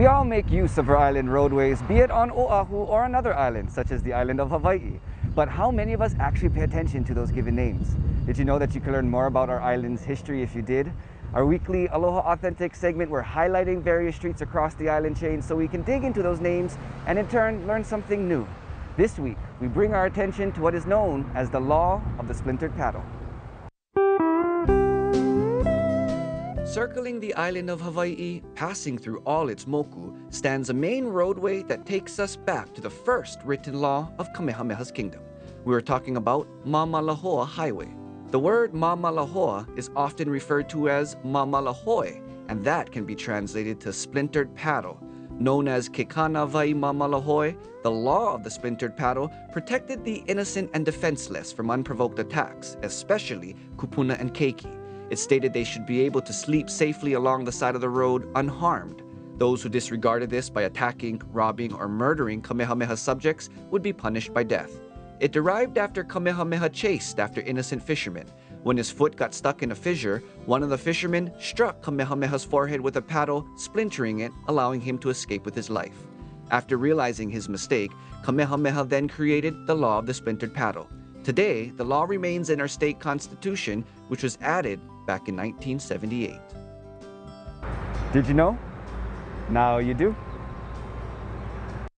We all make use of our island roadways, be it on Oahu or another island, such as the island of Hawaii. But how many of us actually pay attention to those given names? Did you know that you can learn more about our island's history if you did? Our weekly Aloha Authentic segment, we're highlighting various streets across the island chain so we can dig into those names and in turn learn something new. This week, we bring our attention to what is known as the Law of the Splintered Paddle. Circling the island of Hawaii, passing through all its moku, stands a main roadway that takes us back to the first written law of Kamehameha's kingdom. We are talking about Mamalahoa Highway. The word Mamalahoa is often referred to as Mamalahoe, and that can be translated to splintered paddle. Known as Ke Kanawai Mamalahoe, the law of the splintered paddle protected the innocent and defenseless from unprovoked attacks, especially kupuna and keiki. It stated they should be able to sleep safely along the side of the road unharmed. Those who disregarded this by attacking, robbing, or murdering Kamehameha's subjects would be punished by death. It derived after Kamehameha chased after innocent fishermen. When his foot got stuck in a fissure, one of the fishermen struck Kamehameha's forehead with a paddle, splintering it, allowing him to escape with his life. After realizing his mistake, Kamehameha then created the law of the splintered paddle. Today, the law remains in our state constitution, which was added back in 1978. Did you know? Now you do.